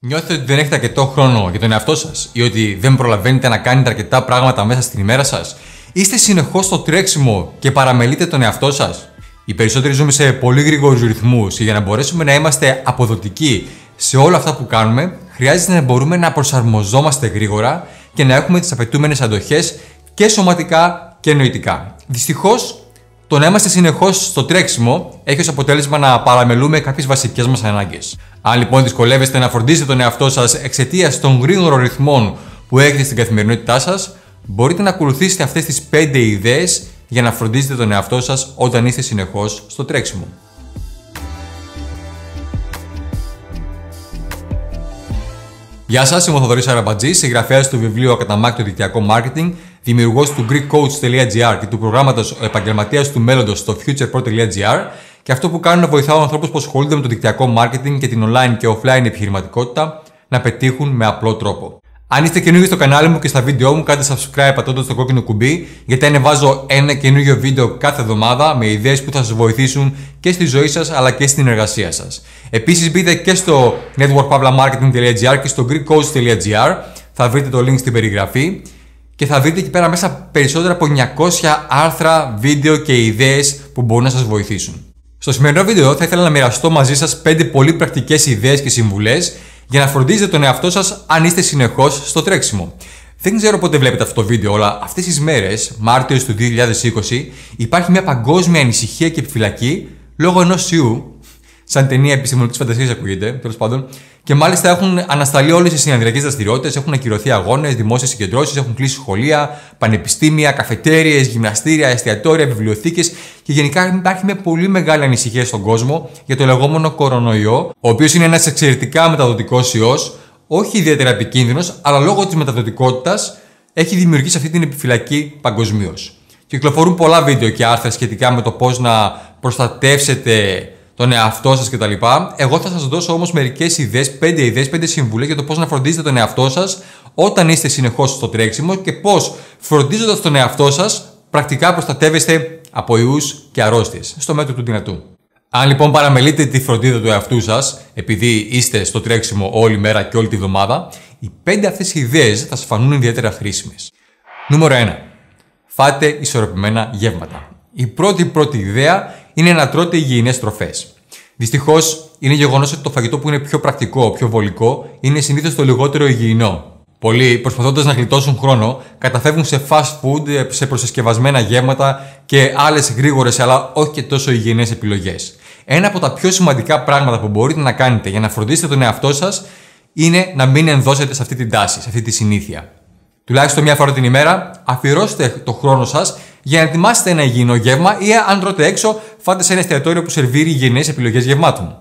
Νιώθετε ότι δεν έχετε αρκετό χρόνο για τον εαυτό σας ή ότι δεν προλαβαίνετε να κάνετε αρκετά πράγματα μέσα στην ημέρα σας; Είστε συνεχώς στο τρέξιμο και παραμελείτε τον εαυτό σας; Οι περισσότεροι ζούμε σε πολύ γρήγορους ρυθμούς και για να μπορέσουμε να είμαστε αποδοτικοί σε όλα αυτά που κάνουμε, χρειάζεται να μπορούμε να προσαρμοζόμαστε γρήγορα και να έχουμε τις απαιτούμενες αντοχές και σωματικά και νοητικά. Δυστυχώς, το να είμαστε συνεχώς στο τρέξιμο έχει ως αποτέλεσμα να παραμελούμε κάποιες βασικές μας ανάγκες. Αν λοιπόν δυσκολεύεστε να φροντίσετε τον εαυτό σας εξαιτίας των γρήγορων ρυθμών που έχετε στην καθημερινότητά σας, μπορείτε να ακολουθήσετε αυτές τις 5 ιδέες για να φροντίζετε τον εαυτό σας όταν είστε συνεχώς στο τρέξιμο. Γεια σας, είμαι ο Θοδωρής Αραμπατζής, συγγραφέας του βιβλίου Ακαταμάκτο Δικτυακό Marketing, δημιουργός του GreekCoach.gr και του προγράμματος Επαγγελματίας του Μέλλοντος στο futurepro.gr και αυτό που κάνω είναι να βοηθάω ανθρώπους που ασχολούνται με το δικτυακό marketing και την online και offline επιχειρηματικότητα να πετύχουν με απλό τρόπο. Αν είστε καινούργιοι στο κανάλι μου και στα βίντεο μου, κάντε subscribe πατώντας το κόκκινο κουμπί, γιατί ανεβάζω ένα καινούργιο βίντεο κάθε εβδομάδα με ιδέες που θα σας βοηθήσουν και στη ζωή σας αλλά και στην εργασία σας. Επίσης, μπείτε και στο networkpavlamarketing.gr και στο greekcoach.gr, θα βρείτε το link στην περιγραφή και θα βρείτε εκεί πέρα μέσα περισσότερα από 900 άρθρα, βίντεο και ιδέες που μπορούν να σας βοηθήσουν. Στο σημερινό βίντεο θα ήθελα να μοιραστώ μαζί σας 5 πολύ πρακτικές ιδέες και συμβουλές για να φροντίζετε τον εαυτό σας αν είστε συνεχώς στο τρέξιμο. Δεν ξέρω πότε βλέπετε αυτό το βίντεο, αλλά αυτές τις μέρες, Μάρτιος του 2020, υπάρχει μια παγκόσμια ανησυχία και επιφυλακή λόγω ενός ιού σαν ταινία επιστημονικής φαντασίας ακούγεται, τέλος πάντων. Και μάλιστα έχουν ανασταλεί όλες οι συναντριακέ δραστηριότητες, έχουν ακυρωθεί αγώνες, δημόσιες συγκεντρώσεις, έχουν κλείσει σχολεία, πανεπιστήμια, καφετέρειες, γυμναστήρια, εστιατόρια, βιβλιοθήκες και γενικά υπάρχει μια πολύ μεγάλη ανησυχία στον κόσμο για το λεγόμενο κορονοϊό, ο οποίος είναι ένας εξαιρετικά μεταδοτικός ιός, όχι ιδιαίτερα επικίνδυνος, αλλά λόγω της μεταδοτικότητας έχει δημιουργήσει αυτή την επιφυλακή παγκοσμίως. Κυκλοφορούν πολλά βίντεο και άρθρα σχετικά με το πώς να προστατεύσετε τον εαυτό σας κτλ. Εγώ θα σας δώσω όμως μερικές ιδέες, 5 ιδέες, 5 συμβουλές για το πώς να φροντίζετε τον εαυτό σας όταν είστε συνεχώς στο τρέξιμο και πώς φροντίζοντας τον εαυτό σας πρακτικά προστατεύεστε από ιούς και αρρώστιες στο μέτρο του δυνατού. Αν λοιπόν παραμελείτε τη φροντίδα του εαυτού σας, επειδή είστε στο τρέξιμο όλη μέρα και όλη τη βδομάδα, οι 5 αυτές ιδέες θα σας φανούν ιδιαίτερα χρήσιμες. Νούμερο 1. Φάτε ισορροπημένα γεύματα. Η πρώτη πρώτη ιδέα είναι να τρώτε υγιεινές τροφέ. Δυστυχώς, είναι γεγονός ότι το φαγητό που είναι πιο πρακτικό, πιο βολικό, είναι συνήθως το λιγότερο υγιεινό. Πολλοί, προσπαθώντας να γλιτώσουν χρόνο, καταφεύγουν σε fast food, σε προσεσκευασμένα γεύματα και άλλες γρήγορες αλλά όχι και τόσο υγιεινές επιλογές. Ένα από τα πιο σημαντικά πράγματα που μπορείτε να κάνετε για να φροντίσετε τον εαυτό σας είναι να μην ενδώσετε σε αυτή την τάση, σε αυτή τη συνήθεια. Τουλάχιστον μια φορά την ημέρα, αφιερώστε το χρόνο σας για να ετοιμάσετε ένα υγιεινό γεύμα ή αν τρώτε έξω, φάτε σε ένα εστιατόριο που σερβίρει υγιεινές επιλογές γευμάτων.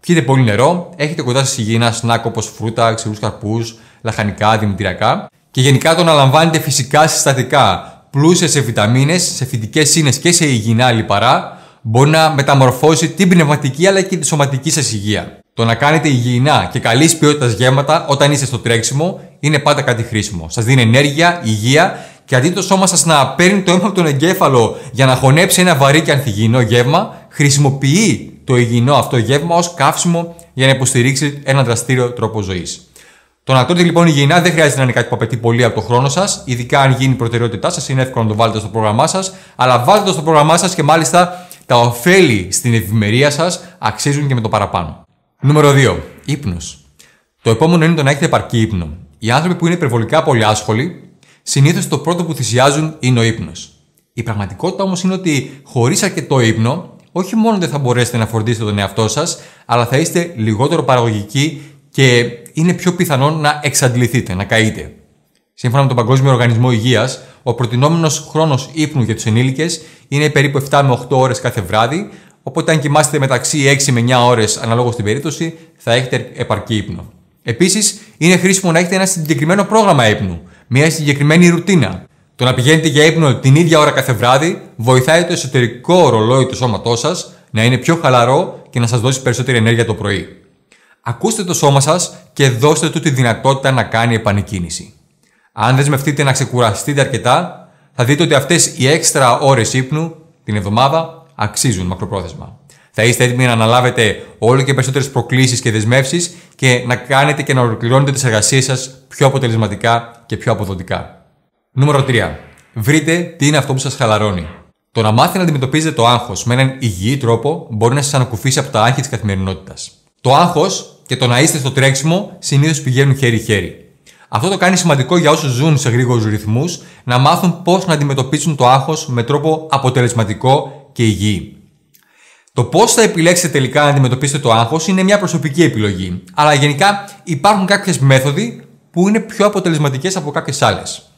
Πιείτε πολύ νερό, έχετε κοντά σας υγιεινά σνάκ όπως φρούτα, ξηρούς καρπούς, λαχανικά, δημητριακά και γενικά το να λαμβάνετε φυσικά συστατικά πλούσια σε βιταμίνες, σε φυτικές ίνε και σε υγιεινά λιπαρά μπορεί να μεταμορφώσει την πνευματική αλλά και τη σωματική σας υγεία. Το να κάνετε υγιεινά και καλής ποιότητας γεύματα όταν είστε στο τρέξιμο είναι πάντα κάτι χρήσιμο. Σας δίνει ενέργεια, υγεία και αντί το σώμα σας να παίρνει το αίμα από τον εγκέφαλο για να χωνέψει ένα βαρύ και ανθυγιεινό γεύμα, χρησιμοποιεί το υγιεινό αυτό γεύμα ως καύσιμο για να υποστηρίξει ένα δραστήριο τρόπο ζωής. Το να τρώτε λοιπόν υγιεινά δεν χρειάζεται να είναι κάτι που απαιτεί πολύ από το χρόνο σας, ειδικά αν γίνει η προτεραιότητά σας, είναι εύκολο να το βάλετε στο πρόγραμμά σας, αλλά βάλτε το στο πρόγραμμά σας και μάλιστα τα ωφέλη στην ευημερία σας αξίζουν και με το παραπάνω. Νούμερο 2. Ύπνος. Το επόμενο είναι το να έχετε επαρκή ύπνο. Οι άνθρωποι που είναι υπερβολικά πολύ άσχολοι συνήθως το πρώτο που θυσιάζουν είναι ο ύπνος. Η πραγματικότητα όμως είναι ότι χωρίς αρκετό ύπνο, όχι μόνο δεν θα μπορέσετε να φροντίσετε τον εαυτό σας, αλλά θα είστε λιγότερο παραγωγικοί και είναι πιο πιθανό να εξαντληθείτε, να καείτε. Σύμφωνα με τον Παγκόσμιο Οργανισμό Υγείας, ο προτινόμενος χρόνος ύπνου για τους ενήλικες είναι περίπου 7 με 8 ώρες κάθε βράδυ, οπότε αν κοιμάστε μεταξύ 6 με 9 ώρες αναλόγως στην περίπτωση, θα έχετε επαρκή ύπνο. Επίσης, είναι χρήσιμο να έχετε ένα συγκεκριμένο πρόγραμμα ύπνου, μια συγκεκριμένη ρουτίνα. Το να πηγαίνετε για ύπνο την ίδια ώρα κάθε βράδυ βοηθάει το εσωτερικό ρολόι του σώματός σας να είναι πιο χαλαρό και να σας δώσει περισσότερη ενέργεια το πρωί. Ακούστε το σώμα σας και δώστε του τη δυνατότητα να κάνει επανεκκίνηση. Αν δεσμευτείτε να ξεκουραστείτε αρκετά, θα δείτε ότι αυτές οι έξτρα ώρες ύπνου την εβδομάδα αξίζουν μακροπρόθεσμα. Θα Θα είστε έτοιμοι να αναλάβετε όλο και περισσότερες προκλήσεις και δεσμεύσεις και να κάνετε και να ολοκληρώνετε τις εργασίες σας πιο αποτελεσματικά και πιο αποδοτικά. Νούμερο 3. Βρείτε τι είναι αυτό που σας χαλαρώνει. Το να μάθετε να αντιμετωπίζετε το άγχος με έναν υγιή τρόπο μπορεί να σας ανακουφίσει από τα άγχη της καθημερινότητας. Το άγχος και το να είστε στο τρέξιμο συνήθως πηγαίνουν χέρι-χέρι. Αυτό το κάνει σημαντικό για όσους ζουν σε γρήγορους ρυθμούς να μάθουν πώς να αντιμετωπίσουν το άγχος με τρόπο αποτελεσματικό και υγιή. Το πώς θα επιλέξετε τελικά να αντιμετωπίσετε το άγχος είναι μια προσωπική επιλογή. Αλλά γενικά υπάρχουν κάποιες μέθοδοι που είναι πιο αποτελεσματικές από κάποιες άλλες.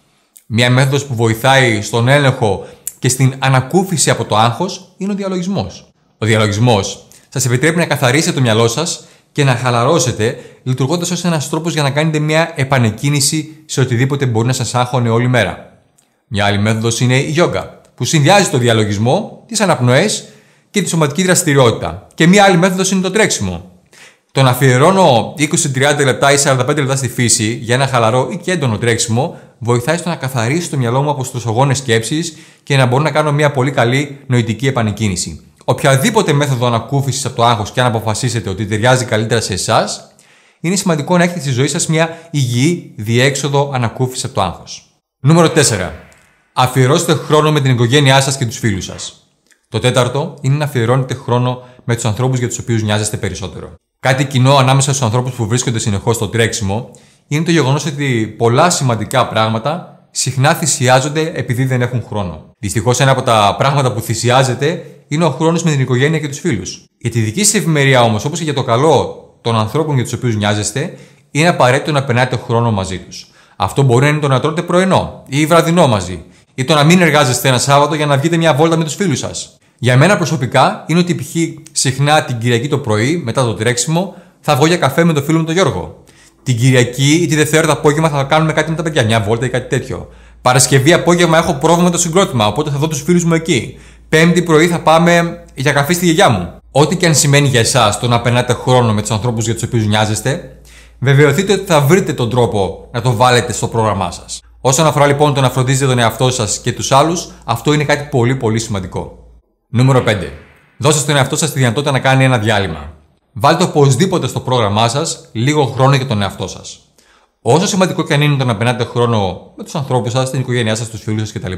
Μια μέθοδος που βοηθάει στον έλεγχο και στην ανακούφιση από το άγχος είναι ο διαλογισμός. Ο διαλογισμός σας επιτρέπει να καθαρίσετε το μυαλό σας και να χαλαρώσετε, λειτουργώντας ως ένας τρόπος για να κάνετε μια επανεκκίνηση σε οτιδήποτε μπορεί να σας άγχωνε όλη μέρα. Μια άλλη μέθοδος είναι η γιόγκα, που συνδυάζει το διαλογισμό, τις αναπνοές και τη σωματική δραστηριότητα. Και μια άλλη μέθοδος είναι το τρέξιμο. Το να αφιερώνω 20-30 λεπτά ή 45 λεπτά στη φύση για ένα χαλαρό ή και έντονο τρέξιμο βοηθάει στο να καθαρίσει το μυαλό μου από στροσογόνες σκέψεις και να μπορώ να κάνω μια πολύ καλή νοητική επανεκκίνηση. Οποιαδήποτε μέθοδο ανακούφισης από το άγχος και αν αποφασίσετε ότι ταιριάζει καλύτερα σε εσάς, είναι σημαντικό να έχετε στη ζωή σας μια υγιή διέξοδο ανακούφισης από το άγχος. Νούμερο 4. Αφιερώστε χρόνο με την οικογένειά σας και τους φίλους σας. Το τέταρτο είναι να αφιερώνετε χρόνο με τους ανθρώπους για τους οποίους νοιάζεστε περισσότερο. Κάτι κοινό ανάμεσα στους ανθρώπους που βρίσκονται συνεχώς στο τρέξιμο είναι το γεγονός ότι πολλά σημαντικά πράγματα συχνά θυσιάζονται επειδή δεν έχουν χρόνο. Δυστυχώς, ένα από τα πράγματα που θυσιάζεται είναι ο χρόνος με την οικογένεια και τους φίλους. Για τη δική σας ευημερία όμως, όπως και για το καλό των ανθρώπων για τους οποίους νοιάζεστε, είναι απαραίτητο να περνάτε χρόνο μαζί τους. Αυτό μπορεί να είναι το να τρώτε πρωινό ή βραδινό μαζί, ή το να μην εργάζεστε ένα Σάββατο για να βγείτε μια βόλτα με τους φίλους σας. Για μένα προσωπικά είναι ότι π.χ. συχνά την Κυριακή το πρωί, μετά το τρέξιμο, θα βγω για καφέ με τον φίλο μου τον Γιώργο. Την Κυριακή ή τη Δευτέρα το απόγευμα θα κάνουμε κάτι με τα παιδιά, μια βόλτα ή κάτι τέτοιο. Παρασκευή απόγευμα έχω πρόβλημα με το συγκρότημα, οπότε θα δω τους φίλους μου εκεί. Πέμπτη πρωί θα πάμε για καφέ στη γιαγιά μου. Ό,τι και αν σημαίνει για εσάς το να περνάτε χρόνο με τους ανθρώπους για τους οποίους νοιάζεστε, βεβαιωθείτε ότι θα βρείτε τον τρόπο να το βάλετε στο πρόγραμμά σας. Όσον αφορά λοιπόν το να φροντίζετε τον εαυτό σας και τους άλλους, αυτό είναι κάτι πολύ πολύ σημαντικό. Νούμερο 5. Δώστε στον εαυτό σας τη δυνατότητα να κάνει ένα διάλειμμα. Βάλτε οπωσδήποτε στο πρόγραμμά σας λίγο χρόνο για τον εαυτό σας. Όσο σημαντικό και αν είναι το να περνάτε χρόνο με τους ανθρώπους σας, την οικογένειά σας, τους φίλους σας κτλ.,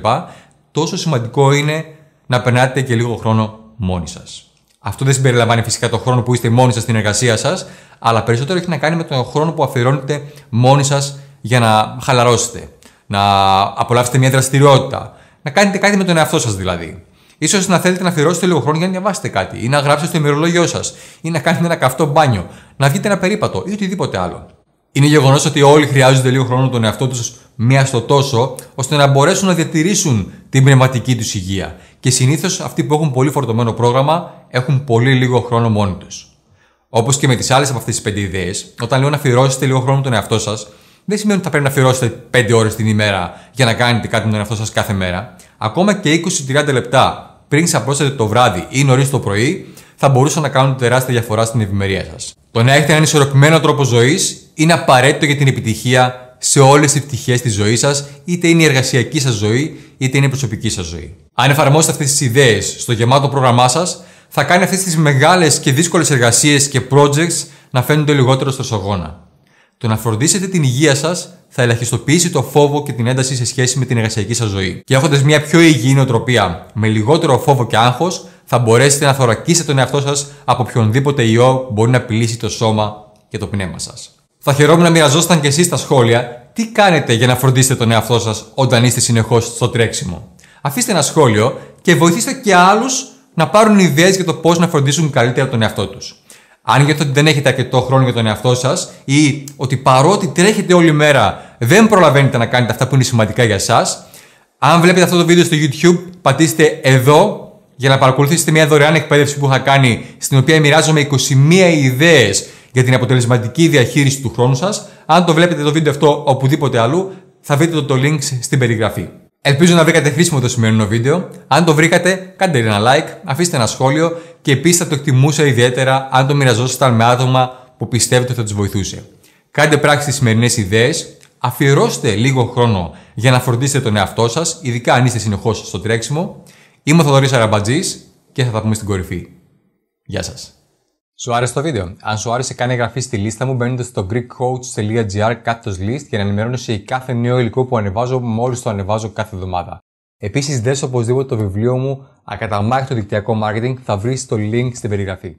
τόσο σημαντικό είναι να περνάτε και λίγο χρόνο μόνοι σας. Αυτό δεν συμπεριλαμβάνει φυσικά το χρόνο που είστε μόνοι σας στην εργασία σας, αλλά περισσότερο έχει να κάνει με τον χρόνο που αφιερώνετε μόνοι σας για να χαλαρώσετε, να απολαύσετε μια δραστηριότητα, να κάνετε κάτι με τον εαυτό σας δηλαδή. Σω να θέλετε να αφιερώσετε λίγο χρόνο για να διαβάσετε κάτι, ή να γράψετε στο ημερολόγιο σας, ή να κάνετε ένα καυτό μπάνιο, να βγείτε ένα περίπατο ή οτιδήποτε άλλο. Είναι γεγονός ότι όλοι χρειάζονται λίγο χρόνο τον εαυτό τους μία στο τόσο, ώστε να μπορέσουν να διατηρήσουν την πνευματική τους υγεία. Και συνήθως αυτοί που έχουν πολύ φορτωμένο πρόγραμμα έχουν πολύ λίγο χρόνο μόνοι τους. Όπως και με τις άλλες από αυτές τις πέντε ιδέες, όταν λέω να αφιερώσετε λίγο χρόνο τον εαυτό σας, δεν σημαίνει ότι θα πρέπει να αφιερώσετε 5 ώρες την ημέρα για να κάνετε κάτι με τον εαυτό σας κάθε μέρα. Ακόμα και 20-30 λεπτά πριν ξαπλώσετε το βράδυ ή νωρίς το πρωί, θα μπορούσαν να κάνουν τεράστια διαφορά στην ευημερία σας. Το να έχετε έναν ισορροπημένο τρόπο ζωής είναι απαραίτητο για την επιτυχία σε όλες τις πτυχές της ζωής σας, είτε είναι η εργασιακή σας ζωή, είτε είναι η προσωπική σας ζωή. Αν εφαρμόσετε αυτές τις ιδέες στο γεμάτο πρόγραμμά σας, θα κάνει αυτές τις μεγάλες και δύσκολες εργασίες και projects να φαίνονται λιγότερο στροσογόνα. Το να φροντίσετε την υγεία σας θα ελαχιστοποιήσει το φόβο και την ένταση σε σχέση με την εργασιακή σας ζωή. Και έχοντας μια πιο υγιεινή οτροπία με λιγότερο φόβο και άγχος, θα μπορέσετε να θωρακίσετε τον εαυτό σας από οποιονδήποτε ιό μπορεί να απειλήσει το σώμα και το πνεύμα σας. Θα χαιρόμουν να μοιραζόσασταν και εσείς στα σχόλια τι κάνετε για να φροντίσετε τον εαυτό σας όταν είστε συνεχώς στο τρέξιμο. Αφήστε ένα σχόλιο και βοηθήστε και άλλους να πάρουν ιδέες για το πώς να φροντίσουν καλύτερα τον εαυτό τους. Αν νιώθετε ότι δεν έχετε αρκετό χρόνο για τον εαυτό σας ή ότι παρότι τρέχετε όλη μέρα δεν προλαβαίνετε να κάνετε αυτά που είναι σημαντικά για εσά, αν βλέπετε αυτό το βίντεο στο YouTube, πατήστε εδώ για να παρακολουθήσετε μια δωρεάν εκπαίδευση που είχα κάνει, στην οποία μοιράζομαι 21 ιδέες για την αποτελεσματική διαχείριση του χρόνου σας. Αν το βλέπετε το βίντεο αυτό οπουδήποτε αλλού, θα βρείτε το, το link στην περιγραφή. Ελπίζω να βρήκατε χρήσιμο το σημερινό βίντεο. Αν το βρήκατε, κάντε ένα like, αφήστε ένα σχόλιο και επίσης θα το εκτιμούσα ιδιαίτερα αν το μοιραζόσασταν με άτομα που πιστεύετε ότι θα τους βοηθούσε. Κάντε πράξη τι σημερινές ιδέες, αφιερώστε λίγο χρόνο για να φροντίσετε τον εαυτό σας, ειδικά αν είστε συνεχώς στο τρέξιμο Είμαι ο Θοδωρής Αραμπατζής και θα τα πούμε στην κορυφή. Γεια σας. Σου άρεσε το βίντεο; Αν σου άρεσε, κάνει εγγραφή στη λίστα μου μπαίνοντα στο greekcoach.gr κάθετος list για να ενημερώνεσαι για κάθε νέο υλικό που ανεβάζω μόλις το ανεβάζω κάθε εβδομάδα. Επίσης, δες οπωσδήποτε το βιβλίο μου Ακαταμάχητο δικτυακό marketing θα βρεις το link στην περιγραφή.